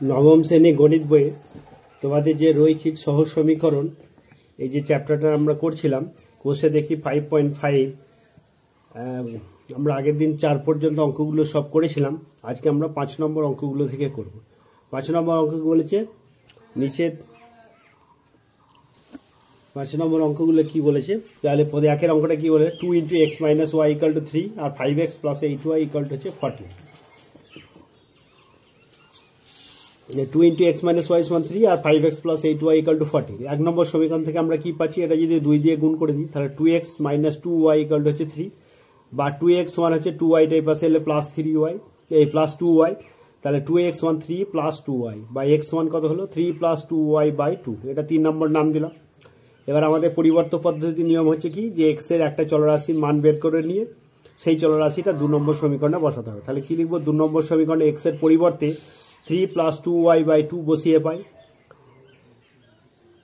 নবম শ্রেণি গণিত বইয়ে তোমাদের যে রৈখিক সহজ সমীকরণ এই যে চ্যাপ্টারটা আমরা করছিলাম কোষে দেখি ফাইভ পয়েন্ট ফাইভ আমরা আগের দিন চার পর্যন্ত অঙ্কগুলো সব করেছিলাম, আজকে আমরা পাঁচ নম্বর অঙ্কগুলো থেকে করব। পাঁচ নম্বর অঙ্ক বলেছে? নিচে পাঁচ নম্বর অঙ্কগুলো কি বলেছে? তাহলে পদে একের অঙ্কটা কি বলে? Two into X minus Y equal to three R five X plus eight Y equal to হচ্ছে forty two into X minus Y one three R five X plus eight Y equal to forty এক নম্বর সমীকরণ থেকে আমরা কি পাচ্ছি? এটা যদি দুই দিয়ে গুণ করে দিই, তাহলে two X minus two Y equal to হচ্ছে থ্রি বা টু এক্স ওয়ান হচ্ছে টু ওয়াই এই পাশে এলে প্লাস থ্রি ওয়াই এই প্লাস টু ওয়াই তাহলে two X one three plus two Y বা এক্স ওয়ান কত হলো? Three plus two Y by two এটা তিন নম্বর নাম দিলাম। এবার আমাদের পরিবর্ত পদ্ধতির নিয়ম হচ্ছে কি? যে এক্সের একটা চলরাশির মান বের করে নিয়ে সেই চলরাশিটা দু নম্বর সমীকরণে বসাতে হবে। তাহলে কি লিখব? দু নম্বর সমীকরণে এক্সের পরিবর্তে three plus two Y by two বসিয়ে পাই।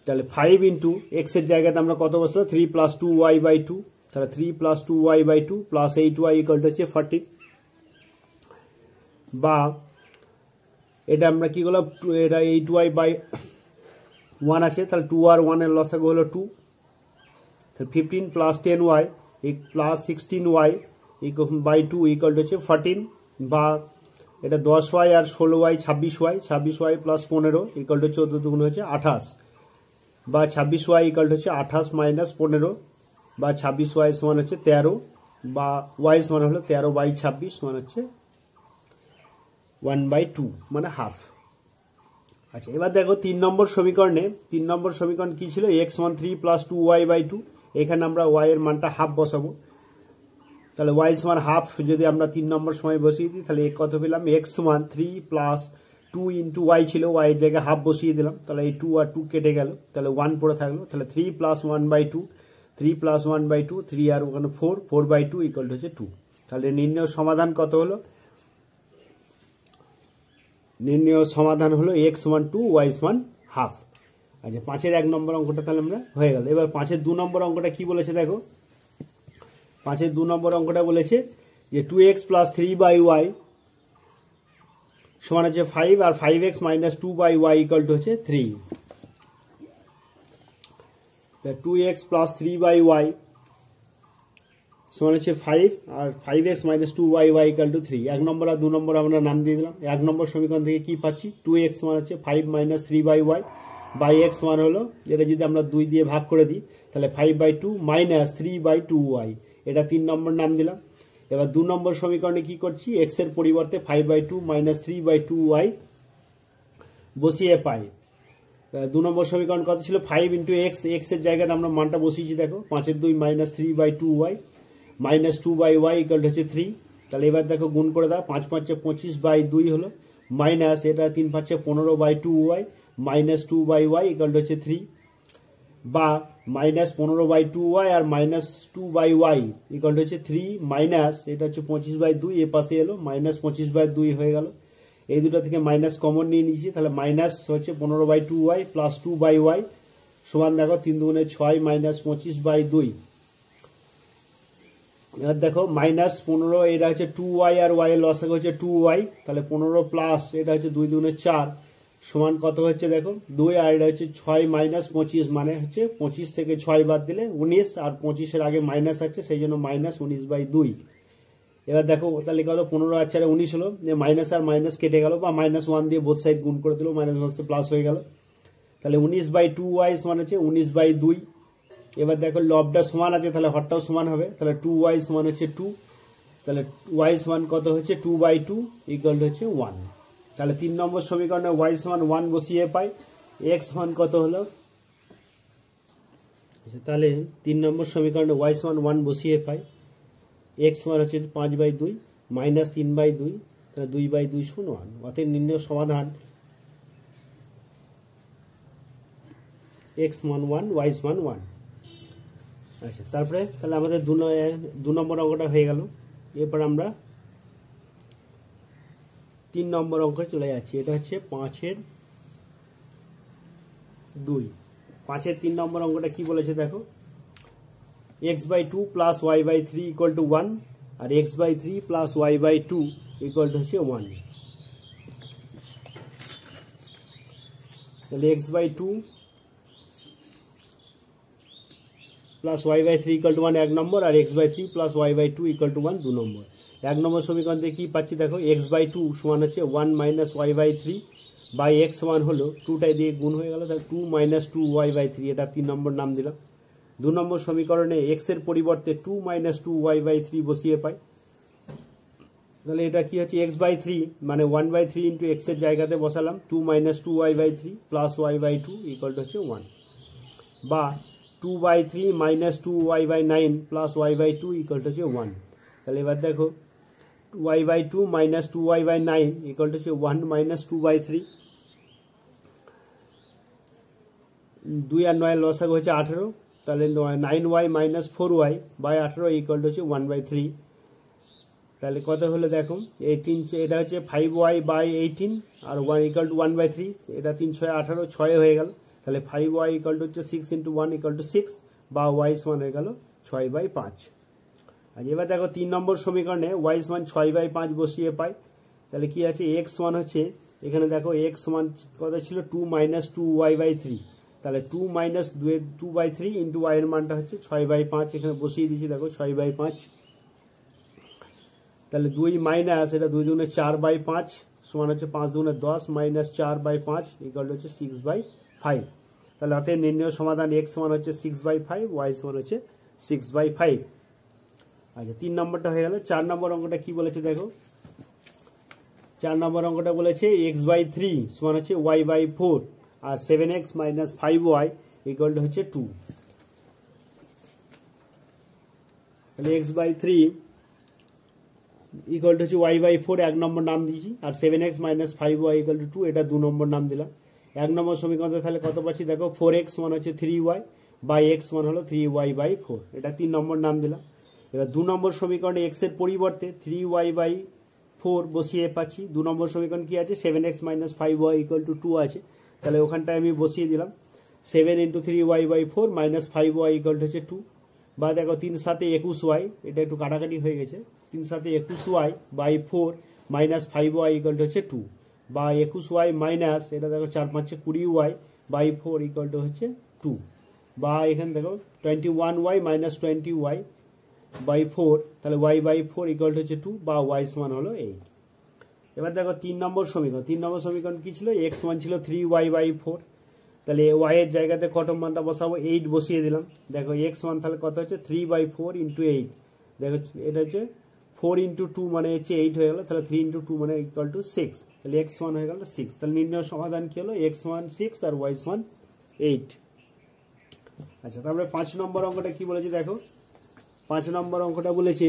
তাহলে ফাইভ ইন্টু এক্সের জায়গাতে আমরা কত বসল? Three plus two Y by two তাহলে three plus two Y by two plus eight Y equal হচ্ছে ফর্টি বা এটা আমরা কি করলাম? এটা এইট ওয়াই বাই ওয়ান আছে। তাহলে টু আর ওয়ানের লসাগু হলো টু তাহলে fifteen plus ten Y plus sixteen Y by two equal হচ্ছে ফর্টিন বা এটা দশ ওয়াই আর ষোলো ওয়াই, ছাব্বিশ ওয়াই ছাব্বিশ ওয়াই প্লাস পনেরো ইকাল টু চোদ্দ দুগুণ হচ্ছে আঠাশ। বা ছাব্বিশ ওয়াই ইকাল হচ্ছে আঠাশ মাইনাস পনেরো, বা ছাব্বিশ ওয়াই সমান হচ্ছে তেরো, বা ওয়াই সমান হলো তেরো বাই ছাব্বিশ সমান হচ্ছে ওয়ান বাই টু মানে হাফ আচ্ছা এবার দেখো তিন নম্বর সমীকরণে, তিন নম্বর সমীকরণ কী ছিল? X one three plus two Y by two এখানে আমরা ওয়াই এর মানটা হাফ বসাবো। তাহলে ওয়াই সমান হাফ যদি আমরা তিন নম্বর সময় বসিয়ে দিই, তাহলে কত পেলাম? এক্স সমান three plus two into Y ছিল ওয়াই এর জায়গায় হাফ বসিয়ে দিলাম। তাহলে এই টু আর টু কেটে গেল। তাহলে ওয়ান পড়ে থাকল। তাহলে three plus one by two three plus one by two three আর ওখানে four four by two equal হচ্ছে টু তাহলে নির্ণয় সমাধান কত হলো? নির্ণয় সমাধান হলো X one two Y one half আচ্ছা পাঁচের এক নম্বর অঙ্কটা তাহলে আমরা হয়ে গেল। এবার পাঁচের দু নম্বর অঙ্কটা কি বলেছে দেখো? পাঁচের দু নম্বর অঙ্কটা বলেছে যে two X plus three by Y সমান হচ্ছে five R five X minus two by Y equal to হচ্ছে three two X plus three by Y সমান হচ্ছে five R five X minus two Y Y equal to three এক নম্বর আর দু নম্বর আমরা নাম দিয়ে দিলাম। এক নম্বর সমীকরণ থেকে কি পাচ্ছি? টু এক্স মান হচ্ছে five minus three by y by x মান হলো এটা যদি আমরা দুই দিয়ে ভাগ করে দিই, তাহলে five by two minus three by two y এটা তিন নম্বর নাম দিলাম। এবার দু নম্বর সমীকরণে কি করছি? এক্সের পরিবর্তে five by two minus three by two y বসিয়ে পাই। দু নম্বর সমীকরণ কত ছিল? ফাইভ ইন্টু এক্স এক্সের জায়গাতে আমরা মানটা বসিয়েছি, দেখো। পাঁচের দুই minus three by two y minus two by y equal হচ্ছে থ্রি তাহলে এবার দেখো, গুণ করে দাও। পাঁচ পাঁচে পঁচিশ বাই দুই হলো। মাইনাস এটা তিন পাঁচে পনেরো by two y minus two by y equal হচ্ছে থ্রি বা মাইনাস পনেরো by two Y R minus two by y equal হচ্ছে থ্রি মাইনাস এটা হচ্ছে পঁচিশ বাই দুই, এ পাশে এলো মাইনাস পঁচিশ বাই দুই হয়ে গেল। এই দুটো থেকে মাইনাস কমন নিয়ে নিয়েছি, তাহলে মাইনাস হচ্ছে পনেরো by two y plus two by y সমান দেখো তিন দুগুণে ছয় মাইনাস পঁচিশ বাই দুই। এবার দেখো মাইনাস পনেরো, এটা হচ্ছে টু ওয়াই আর ওয়াই লসাগ হচ্ছে টু ওয়াই তাহলে পনেরো প্লাস এটা হচ্ছে দুই দুগুণে চার। সমান কত হচ্ছে দেখো? দুই আর এটা হচ্ছে ছয় মাইনাস পঁচিশ মানে হচ্ছে পঁচিশ থেকে ছয় বাদ দিলে উনিশ আর পঁচিশের আগে মাইনাস আছে, সেই জন্য মাইনাস উনিশ বাই দুই। এবার দেখো, তাহলে কত পনেরো আর উনিশ হলো। মাইনাস আর মাইনাস কেটে গেল, বা মাইনাস ওয়ান দিয়ে বোধ সাইড গুণ করে দিল মাইনাস ওয়ান প্লাস হয়ে গেল। তাহলে উনিশ বাই টু ওয়াই সমান হচ্ছে উনিশ বাই দুই। এবার দেখো লবটা সমান আছে, তাহলে হরটাও সমান হবে। তাহলে টু ওয়াই সমান হচ্ছে টু তাহলে ওয়াই সমান কত হচ্ছে? টু বাই টু ইকুয়াল হচ্ছে ওয়ান তাহলে তিন নম্বর সমীকরণে ওয়াই সমান ওয়ান বসিয়ে পাই এক্স সমান কত হলো? তাহলে তিন নম্বর সমীকরণে ওয়াই সমান ওয়ান বসিয়ে পাই এক্স সমান হচ্ছে পাঁচ বাই দুই, মাইনাস তিন বাই দুই, তাহলে দুই বাই দুই শূন্য ওয়ান, অতএব নির্ণয় সমাধান। এক্স মান ওয়ান ওয়াই সমান ওয়ান। আচ্ছা তারপরে তাহলে আমাদের দু নম্বর অঙ্কটা হয়ে গেল। এরপর আমরা তিন নম্বর অঙ্কে চলে যাচ্ছি এটা হচ্ছে পাঁচের দুই পাঁচের তিন নম্বর অঙ্কটা কি বলেছে দেখো x by two plus y by three equal to one R x by three plus y by two equal to হচ্ছে ওয়ান তাহলে x by two plus y by three equal to one এক নম্বর আর x by three plus y by two equal to one দু নম্বর এক নম্বর সমীকরণ থেকে কী পাচ্ছি, দেখো এক্স বাই টু সমান হচ্ছে one minus y by three by x one হলো টুটাই দিয়ে গুণ হয়ে গেল, তাহলে two minus two y by three এটা তিন নম্বর নাম দিলাম। দু নম্বর সমীকরণে এক্সের পরিবর্তে two minus two y by three বসিয়ে পাই। তাহলে এটা কি হচ্ছে এক্স বাই থ্রি মানে ওয়ান বাই থ্রি ইন্টু এক্সের জায়গাতে বসালাম two minus two y by three plus y by two equal to হচ্ছে ওয়ান বা two by three minus two y by nine plus y by two equal to হচ্ছে one তাহলে এবার দেখো by two minus two y by nine equal to হচ্ছে one minus two by three দুই আর নয় লসাগ হচ্ছে আঠেরো, তাহলে nine y minus four y by আঠেরো ইকুয়াল টু হচ্ছে ওয়ান বাই থ্রি তাহলে কত হলো দেখো এই তিন এটা হচ্ছে five Y by eighteen R one equal to one by three এটা তিন ছয় আঠারো, ছয় হয়ে গেল। তাহলে ফাইভ ওয়াই ইকাল টু হচ্ছে six into one equal to six বা ওয়াই সমান হয়ে গেল ছয় বাই পাঁচ। আর এবার দেখো তিন নম্বর সমীকরণে ওয়াই সমান ছয় বাই পাঁচ বসিয়ে পাই। তাহলে কি আছে? এক্স ওয়ান হচ্ছে, এখানে দেখো এক্স সমান কত ছিল? Two minus two y by three তাহলে two minus two by three into ওয়াইয়ের মানটা হচ্ছে ছয় বাই পাঁচ। এখানে বসিয়ে দিচ্ছি দেখো ছয় বাই পাঁচ। তাহলে দুই মাইনাস এটা দুই দুগুণে চার বাই পাঁচ সমান হচ্ছে পাঁচ দুগুণে দশ মাইনাস চার বাই পাঁচ ইকাল হচ্ছে সিক্স বাই ফাইভ তাহলে অতএব নির্ণয় সমাধান এক্স সমান হচ্ছে সিক্স বাই ফাইভ ওয়াই সমান হচ্ছে সিক্স বাই ফাইভ আচ্ছা তিন নম্বরটা হয়ে গেল। চার নম্বর অঙ্কটা কি বলেছে দেখো? চার নম্বর অঙ্কটা বলেছে এক্স বাই থ্রি সমান হচ্ছে y by four R seven x minus five y equal হচ্ছে টু তাহলে x by three equal to হচ্ছে ওয়াই বাই ফোর এক নম্বর নাম দিয়েছি আর seven x minus five y equal to two এটা দু নম্বর নাম দিলাম। এক নম্বর সমীকরণে তাহলে কত পাচ্ছি দেখো? ফোর এক্স ওয়ান হচ্ছে three y by x one হলো থ্রি ওয়াই বাই ফোর এটা তিন নম্বর নাম দিলাম। এবার দু নম্বর সমীকরণে এক্সের পরিবর্তে থ্রি ওয়াই বাই ফোর বসিয়ে পাচ্ছি। দু নম্বর সমীকরণ কি আছে? Seven x minus five y equal to two আছে। তাহলে ওখানটায় আমি বসিয়ে দিলাম। Seven into three y by four minus five y equal to হচ্ছে টু বা দেখো তিন সাথে একুশ ওয়াই এটা একটু কাটাকাটি হয়ে গেছে। তিন সাথে একুশ y by four minus five y equal to হচ্ছে টু বা একুশ ওয়াই মাইনাস এটা দেখো চার পাঁচে কুড়ি y by four equal to হচ্ছে টু বা এখানে দেখো twenty one y minus twenty y by four, তাহলে ওয়াই বাই ফোর ইকুয়াল হচ্ছে টু বা ওয়াই সমান হলো এইট এবার দেখো তিন নম্বর সমীকরণ, তিন নম্বর সমীকরণ কি ছিল? এক্স ওয়ান ছিল থ্রি ওয়াই বাই ফোর তাহলে ওয়াই এর জায়গাতে কত মানটা বসাবো? এইট বসিয়ে দিলাম। দেখো এক্স ওয়ান তাহলে কত হচ্ছে? Three by four into eight দেখো এটা হচ্ছে ফোর ইন্টু টু মানে হচ্ছে এইট হয়ে গেল, তাহলে থ্রি ইন্টু টু মানে ইকুয়াল টু সিক্স তাহলে এক্স ওয়ান হয়ে গেল সিক্স তাহলে নির্ণয় সমাধান কি হলো? এক্স ওয়ান সিক্স আর ওয়াইস ওয়ান এইট আচ্ছা তারপরে পাঁচ নম্বর অঙ্কটা কি বলেছে দেখো? পাঁচ নম্বর অঙ্কটা বলেছে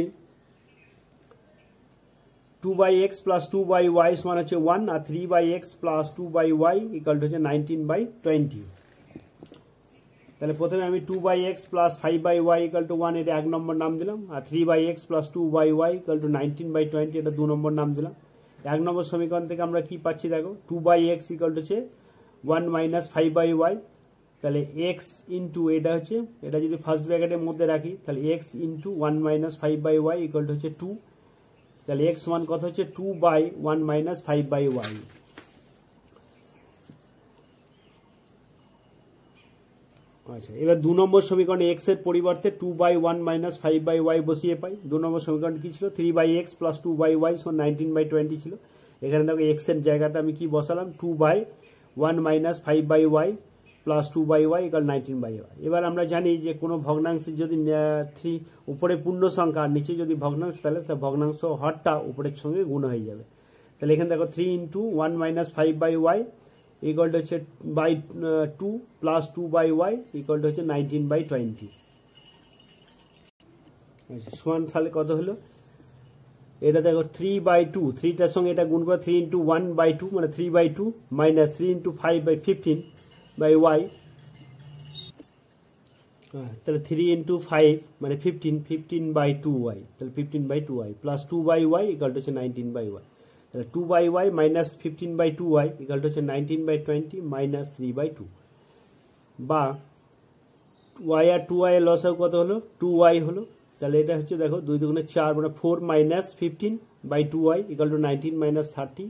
two by x plus two by y সমান হচ্ছে one R three by x plus two by y equal হচ্ছে নাইনটিন বাই টোয়েন্টি তাহলে প্রথমে আমি two by x plus five by y equal to one এটা এক নম্বর নাম দিলাম, আর three by x plus two by y equal to nineteen by twenty এটা দু নম্বর নাম দিলাম। এক নম্বর সমীকরণ থেকে আমরা কি পাচ্ছি দেখো টু বাই এক্স ইকাল হচ্ছে one minus five by y তাহলে এক্স ইন্টু এটা হচ্ছে, এটা যদি ফার্স্ট ব্র্যাকেটের মধ্যে রাখি, তাহলে x into one minus five by y equal to হচ্ছে টু তাহলে এক্স ওয়ান কত হচ্ছে? Two by one minus five by y আচ্ছা এবার দু নম্বর সমীকরণে এক্সের পরিবর্তে two by one minus five by y বসিয়ে পাই। দু নম্বর সমীকরণ কি ছিল? Three by x plus two by y সমান নাইনটিন বাই টোয়েন্টি ছিল। এখানে দেখো এক্সের জায়গাতে আমি কি বসালাম? Two by one minus five by y plus two by y equal nineteen by y এবার আমরা জানি যে কোনো ভগ্নাংশের যদি থ্রি উপরে পূর্ণ সংখ্যা নিচে যদি ভগ্নাংশ, তাহলে ভগ্নাংশ হরটা উপরের সঙ্গে গুণ হয়ে যাবে। তাহলে এখানে দেখো three into one minus five by y equal to হচ্ছে by two plus two by y equal to হচ্ছে নাইনটিন বাই টোয়েন্টি সমান তাহলে কত হলো? এটা দেখো থ্রি বাই টু থ্রিটার সঙ্গে এটা গুণ করে three into one by two মানে three by two minus three into five by fifteen by y তাহলে থ্রি ইন্টু ফাইভ মানে fifteen fifteen by two y তাহলে fifteen by two y plus two by y equal to হচ্ছে nineteen by y তাহলে two by y minus fifteen by two y equal to হচ্ছে nineteen by twenty minus three by two বা y আর two Y এর লসাও কত হলো? Two Y হলো। তাহলে এটা হচ্ছে দেখো দুই দুগুণে চার মানে four minus fifteen by two y equal to nineteen minus thirty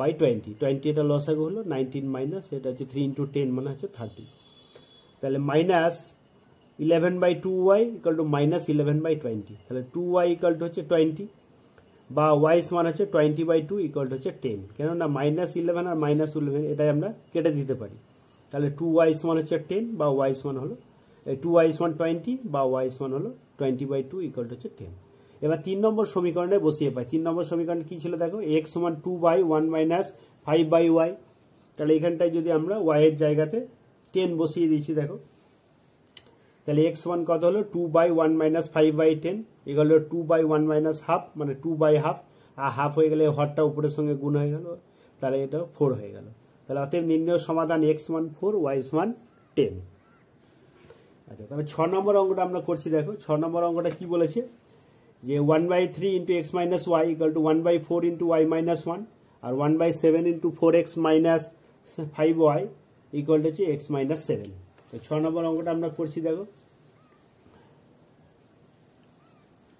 by twenty twenty এটা লসাগু হলো নাইনটিন মাইনাস এটা হচ্ছে থ্রি ইন্টু টেন মানে হচ্ছে থার্টি তাহলে minus eleven by two y equal to minus eleven by twenty তাহলে two Y equal two হচ্ছে টোয়েন্টি বা ওয়াই সমান হচ্ছে twenty by two equal to হচ্ছে টেন কেননা মাইনাস ইলেভেন আর মাইনাস ইলেভেন এটাই আমরা কেটে দিতে পারি। তাহলে টু ওয়াই সমান হচ্ছে টেন বা ওয়াই সমান হলো টু ওয়াই সমান টোয়েন্টি বা ওয়াই সমান হলো twenty by two equal to হচ্ছে টেন এবার তিন নম্বর সমীকরণে বসিয়ে পাই। তিন নম্বর সমীকরণ কি ছিল দেখো? এক্স সমান two by one minus five by y তাহলে এখানটায় যদি আমরা ওয়াই এর জায়গাতে টেন বসিয়ে দিয়েছি দেখো। তাহলে এক্স ওয়ান কত হলো? Two by one minus five by ten এগুলো হলো two by one minus half মানে টু বাই হাফ আর হাফ হয়ে গেলে হরটা উপরের সঙ্গে গুণ হয়ে গেল। তাহলে এটা ফোর হয়ে গেল। তাহলে অতএব নির্ণয় সমাধান x one four y one ten আচ্ছা তবে ছ নম্বর অঙ্কটা আমরা করছি দেখো। ছ নম্বর অঙ্কটা কি বলেছে? যে one by three into x minus y equal to one by four into y minus one R one by seven into four x minus five y equal হচ্ছে এক্স মাইনাস সেভেন তো ছ নম্বর অঙ্কটা আমরা করছি দেখো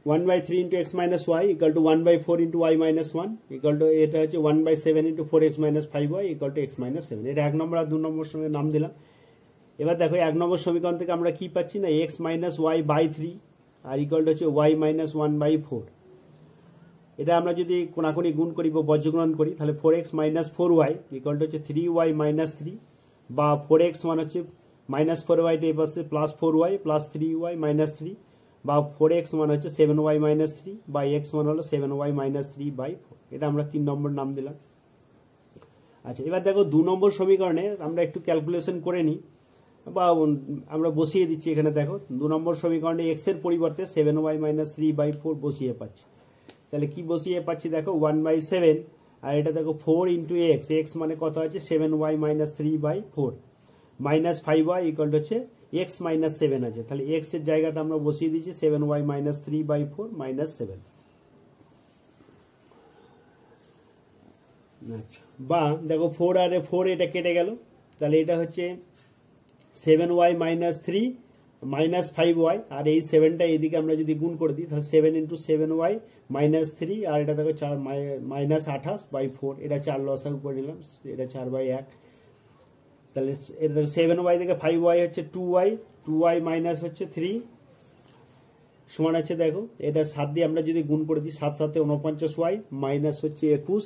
one by three into x minus y equal to one by four into y minus one equal to এটা হচ্ছে one by seven into four x minus five y equal to x minus seven এটা এক নম্বর আর দু নম্বর সঙ্গে নাম দিলাম এবার দেখো এক নম্বর সমীকরণ থেকে আমরা কি পাচ্ছি না x minus y by three R equal two হচ্ছে y minus one by four এটা আমরা যদি কোনাকুনি গুণ করি বা বজ্রগ্রহণ করি, তাহলে four x minus four y equal to হচ্ছে থ্রি ওয়াই মাইনাস থ্রি বা ফোর এক্স মানে হচ্ছে মাইনাস ফোর ওয়াইটা এই plus four y plus three y minus three বা ফোর এক্স মানে হচ্ছে সেভেন ওয়াই মাইনাস থ্রি বা এক্স মানে হলো seven y minus three by four এটা আমরা তিন নম্বর নাম দিলাম। আচ্ছা এবার দেখো দু নম্বর সমীকরণে আমরা একটু ক্যালকুলেশন করে নিই। বা আমরা বসিয়ে দিচ্ছি এখানে, দেখো, দু নম্বর সমীকরণে এক্সের পরিবর্তে seven y minus three by four বসিয়ে পাচ্ছি। তাহলে কি বসিয়ে পাচ্ছি, দেখো ওয়ান বাই সেভেন আর এটা দেখো ফোর ইন্টু এক্স এক্স মানে কত আছে? Seven y minus three by four minus five y equal হচ্ছে এক্স মাইনাস সেভেন আছে। তাহলে এক্সের জায়গাতে আমরা বসিয়ে দিচ্ছি seven y minus three by four minus seven আচ্ছা বা দেখো ফোর আর ফোর এটা কেটে গেল। তাহলে এটা হচ্ছে seven Y minus three minus five Y আর এই সেভেনটা এদিকে আমরা যদি গুণ করে দিই, তাহলে seven into seven Y minus three আর এটা দেখো চার মাইনাস আঠাশ বাই ফোর এটা চার লসাগু করে নিলাম, এটা চার বাই এক। তাহলে এটা দেখো সেভেন ওয়াই থেকে ফাইভ ওয়াই হচ্ছে two Y two Y minus হচ্ছে থ্রি সমান আছে দেখো, এটা সাত দিয়ে আমরা যদি গুণ করে দিই, সাত সাথে উনপঞ্চাশ ওয়াই মাইনাস হচ্ছে একুশ।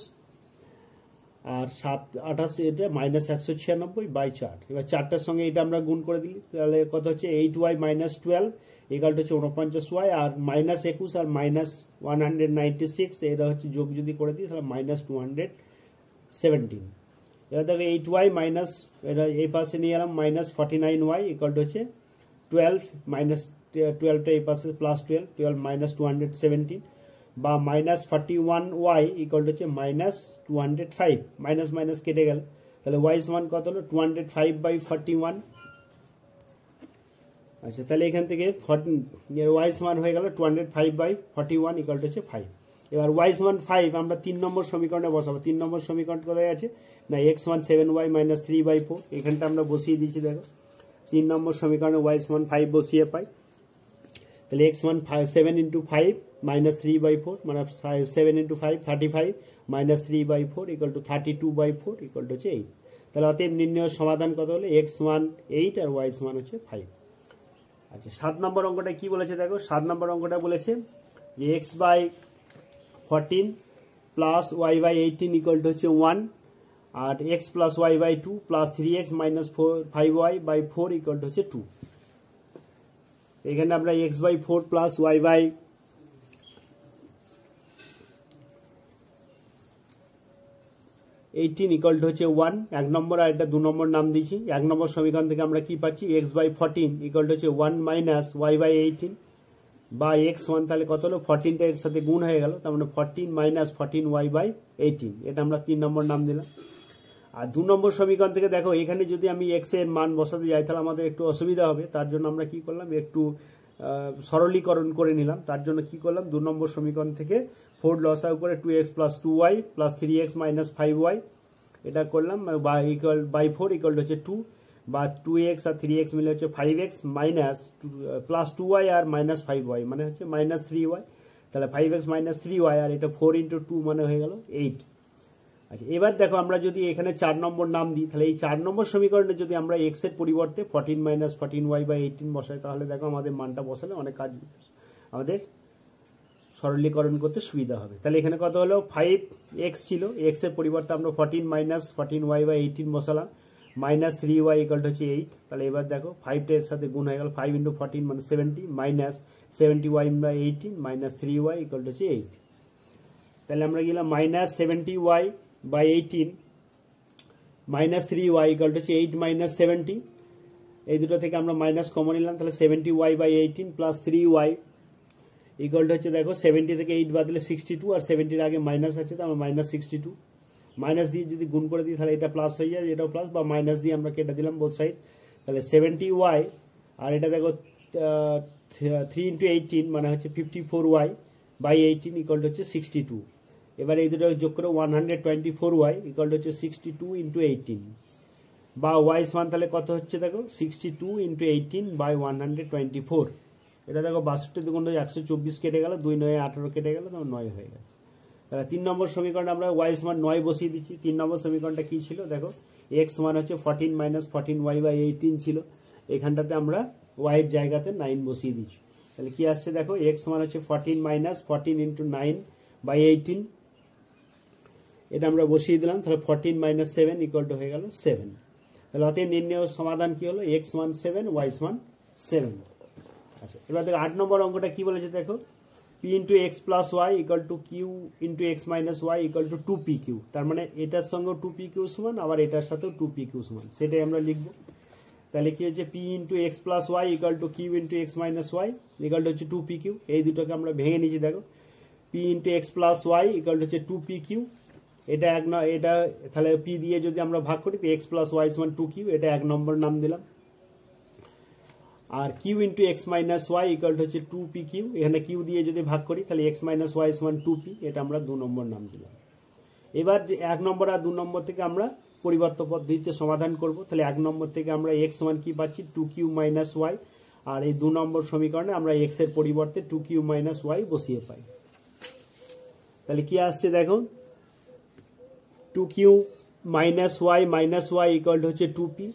আর সাত, আঠাশ, এটা মাইনাস একশো ছিয়ানব্বই বাই চার। এবার চারটার সঙ্গে এটা আমরা গুণ করে দিই তাহলে কত হচ্ছে? এইট ওয়াই মাইনাস টুয়েলভ এগারোটা হচ্ছে উনপঞ্চাশ ওয়াই আর মাইনাস একুশ আর minus one hundred ninety six এটা হচ্ছে যোগ যদি করে দিই, তাহলে মাইনাস টু হান্ড্রেড সেভেন্টিন এবার দেখো এইট ওয়াই মাইনাস এটা এই পাশে নিয়ে এলাম minus forty nine Y equal to হচ্ছে টুয়েলভ মাইনাস টুয়েলভটা এই পাশে plus twelve twelve minus two hundred seventeen বা minus forty one Y equal to হচ্ছে minus two hundred five minus minus কেটে গেল। তাহলে ওয়াই সমান কত হলো? Two hundred five by forty one আচ্ছা তাহলে এখান থেকে ফর্টি ওয়াই সমান হয়ে গেল two hundred five by forty one equal to হচ্ছে ফাইভ এবার ওয়াই সমান ফাইভ আমরা তিন নম্বর সমীকরণে বসাবো। তিন নম্বর সমীকরণ কোথায় আছে? না X one seven Y minus three by four এখানটা আমরা বসিয়ে দিচ্ছি দেখো। তিন নম্বর সমীকরণে ওয়াই সমান ফাইভ বসিয়ে পাই। তাহলে X one seven into five minus three by four মানে seven into five thirty five minus three by four equal to thirty two by four equal to হচ্ছে এইট তাহলে অতএব নির্ণয় সমাধান কত হলো? এক্স ওয়ান এইট আর ওয়াই ওয়ান হচ্ছে ফাইভ আচ্ছা সাত নম্বর অঙ্কটা কি বলেছে দেখো? সাত নম্বর অঙ্কটা বলেছে যে X by fourteen plus Y by eighteen equal to হচ্ছে one R X plus Y by two plus three X minus four five Y by four equal to হচ্ছে টু এখানে আমরা X by four plus Y by eighteen equal to হচ্ছে one এক নম্বর আর এটা দু নম্বর নাম দিয়েছি। এক নম্বর সমীকরণ থেকে আমরা কি পাচ্ছি? X by fourteen equal to হচ্ছে one minus Y by eighteen বা এক্স ওয়ান তাহলে কত হলো? ফোরটিনটা এর সাথে গুণ হয়ে গেল, তার মানে fourteen minus fourteen Y by eighteen এটা আমরা তিন নম্বর নাম দিলাম। আর দু নম্বর সমীকরণ থেকে দেখো, এখানে যদি আমি এক্সের মান বসাতে যাই, তাহলে আমাদের একটু অসুবিধা হবে। তার জন্য আমরা কি করলাম? একটু সরলীকরণ করে নিলাম। তার জন্য কি করলাম? দু নম্বর সমীকরণ থেকে ফোর লস আউট করে two X plus two Y plus three X minus five Y এটা করলাম। বা ইকুয়াল বাই ফোর ইকুয়াল হচ্ছে টু বা টু এক্স আর থ্রি এক্স মিলে হচ্ছে five X minus plus two Y আর মাইনাস ফাইভ ওয়াই মানে হচ্ছে মাইনাস থ্রি ওয়াই তাহলে five X minus three Y আর এটা ফোর ইন্টু টু মানে হয়ে গেল এইট আচ্ছা এবার দেখো আমরা যদি এখানে চার নম্বর নাম দিই, তাহলে এই চার নম্বর সমীকরণে যদি আমরা এক্সের পরিবর্তে fourteen minus fourteen Y by eighteen বসাই, তাহলে দেখো আমাদের মানটা বসালে অনেক কাজ আমাদের সরলীকরণ করতে সুবিধা হবে। তাহলে এখানে কত হলো? ফাইভ এক্স ছিল এক্সের পরিবর্তে আমরা fourteen minus fourteen Y by eighteen বসালাম মাইনাস থ্রি ওয়াই ইকাল হচ্ছে এইট তাহলে এবার দেখো ফাইভটা এর সাথে গুণ হয়ে গেল ফাইভ ইন্টু ফর্টিন মানে seventy minus seventy Y by eighteen minus three Y equal হচ্ছে এইট তাহলে আমরা গেলাম minus seventy Y by eighteen minus three Y equal হচ্ছে এইট মাইনাস সেভেন্টি এই দুটো থেকে আমরা মাইনাস কমন নিলাম, তাহলে seventy Y by eighteen plus three Y ইকুয়ালটা হচ্ছে দেখো সেভেন্টি থেকে এইট বাদ দিলে সিক্সটি টু আর সেভেন্টির আগে মাইনাস আছে, তো আমরা মাইনাস সিক্সটি টু মাইনাস দিয়ে যদি গুণ করে দিই, তাহলে এটা প্লাস হয়ে যায়, এটাও প্লাস বা মাইনাস দিয়ে আমরা কেটে দিলাম বোথ সাইড তাহলে সেভেন্টি ওয়াই আর এটা দেখো থ্রি ইন্টু এইটিন মানে হচ্ছে fifty four Y by eighteen হচ্ছে সিক্সটি টু এবার এই দুটো যোগ করে one hundred twenty four Y equal হচ্ছে সিক্সটি টু ইন্টু এইটিন বা ওয়াই সমান তাহলে কত হচ্ছে দেখো? Sixty two into eighteen by one hundred twenty four এটা দেখো বাষট্টি দুগুণ একশো চব্বিশ কেটে গেল, দুই নয়, আঠারো কেটে গেল তখন নয় হয়ে গেছে। তাহলে তিন নম্বর সমীকরণ আমরা ওয়াই সমান নয় বসিয়ে দিচ্ছি। তিন নম্বর সমীকরণটা কী ছিল? দেখো এক্স সমান হচ্ছে fourteen minus fourteen Y by eighteen ছিল। এখানটাতে আমরা ওয়াইয়ের জায়গাতে নাইন বসিয়ে দিচ্ছি। তাহলে কি আসছে দেখো? এক্স সমান হচ্ছে fourteen minus fourteen into nine by eighteen এটা আমরা বসিয়ে দিলাম, তাহলে fourteen minus seven equal to হয়ে গেল সেভেন তাহলে অতএব নির্ণয় সমাধান কি হলো? X one seven Y one seven আচ্ছা এবার দেখো আট নম্বর অঙ্কটা কি বলেছে দেখো? P into X plus Y equal to Q into X minus Y equal to two P Q তার মানে এটার সঙ্গেও টু পি কিউ সমান, আবার এটার সাথেও টু পি কিউ সমান। সেটাই আমরা লিখব। তাহলে কি হচ্ছে P into X plus Y equal to Q into X minus Y equal to হচ্ছে টু পি কিউ এই দুটোকে আমরা ভেঙে নিয়েছি, দেখো। P into X plus Y equal to হচ্ছে টু পি কিউ এটা এক এটা তাহলে পি দিয়ে যদি আমরা ভাগ করি তো এক্স প্লাস ওয়াই সমান টু কিউ এটা এক নম্বর নাম দিলাম। আর Q into X minus Y equal হচ্ছে টু পি কিউ এখানে কিউ দিয়ে যদি ভাগ করি, তাহলে এক্স মাইনাস ওয়াই সমান টু পি এটা আমরা দু নম্বর নাম দিলাম। এবার এক নম্বর আর দু নম্বর থেকে আমরা পরিবর্তন পদ্ধতিতে সমাধান করব, তাহলে এক নম্বর থেকে আমরা এক্স ওয়ান কি পাচ্ছি? টু কিউ মাইনাস ওয়াই আর এই দু নম্বর সমীকরণে আমরা এক্সের পরিবর্তে টু কিউ মাইনাস ওয়াই বসিয়ে পাই। তাহলে কি আসছে দেখো two Q minus Y minus Y equal হচ্ছে টু পি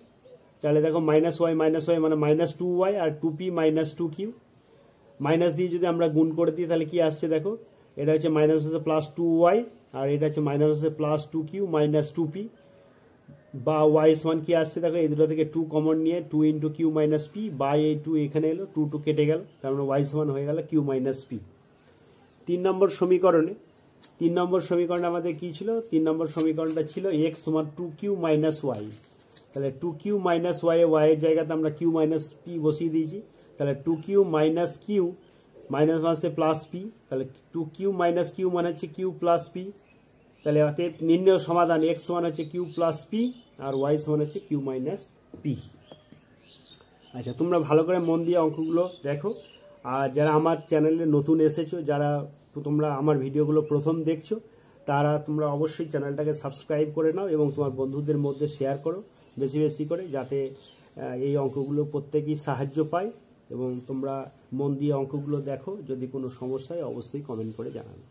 তাহলে দেখো মাইনাস ওয়াই মাইনাস ওয়াই মানে মাইনাস টু ওয়াই আর two P minus two Q minus দিয়ে যদি আমরা গুণ করে দিই, তাহলে কি আসছে দেখো? এটা হচ্ছে মাইনাস হচ্ছে প্লাস টু ওয়াই আর এটা হচ্ছে মাইনাস হচ্ছে plus two Q minus two P বা ওয়াই ওয়ান কি আসছে দেখো? এই দুটো থেকে টু কমন নিয়ে two into Q minus P by এই টু এখানে এলো টু টু কেটে গেল, তার মানে ওয়াই ওয়ান হয়ে গেল কিউ মাইনাস পি তিন নম্বর সমীকরণে তিন নম্বর সমীকরণ আমাদের কি ছিল? তিন নম্বর সমীকরণটা ছিল এক্স সমান টু কিউ মাইনাস ওয়াই তাহলে two Q minus Y Y এর জায়গাতে আমরা কিউ মাইনাস পি বসিয়ে দিয়েছি। তাহলে two Q minus Q minus মানে প্লাস পি তাহলে টু কিউ মাইনাস কিউ মানে হচ্ছে কিউ প্লাস পি তাহলে অতএব নির্ণয় সমাধান এক্স সমান হচ্ছে কিউ প্লাস পি আর ওয়াই সমান হচ্ছে কিউ মাইনাস পি আচ্ছা তোমরা ভালো করে মন দিয়ে অঙ্কগুলো দেখো। আর যারা আমার চ্যানেলে নতুন এসেছ, যারা তোমরা আমার ভিডিওগুলো প্রথম দেখছ, তারা তোমরা অবশ্যই চ্যানেলটাকে সাবস্ক্রাইব করে নাও এবং তোমার বন্ধুদের মধ্যে শেয়ার করো, বেশি বেশি করে, যাতে এই অঙ্কগুলো প্রত্যেকেই সাহায্য পায় এবং তোমরা মন দিয়ে অঙ্কগুলো দেখো, যদি কোনো সমস্যা হয় অবশ্যই কমেন্ট করে জানাবে।